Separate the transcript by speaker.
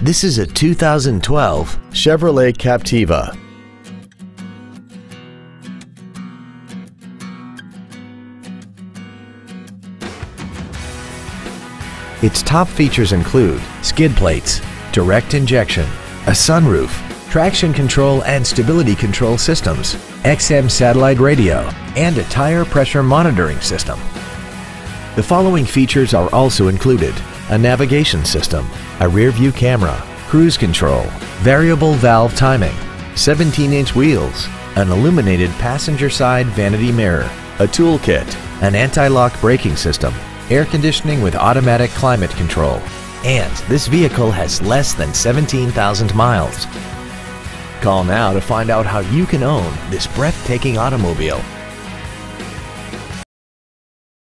Speaker 1: This is a 2012 Chevrolet Captiva. Its top features include skid plates, direct injection, a sunroof, traction control and stability control systems, XM satellite radio, and a tire pressure monitoring system. The following features are also included. A navigation system, a rear view camera, cruise control, variable valve timing, 17-inch wheels, an illuminated passenger side vanity mirror, a toolkit, an anti-lock braking system, air conditioning with automatic climate control, and this vehicle has less than 17,000 miles. Call now to find out how you can own this breathtaking automobile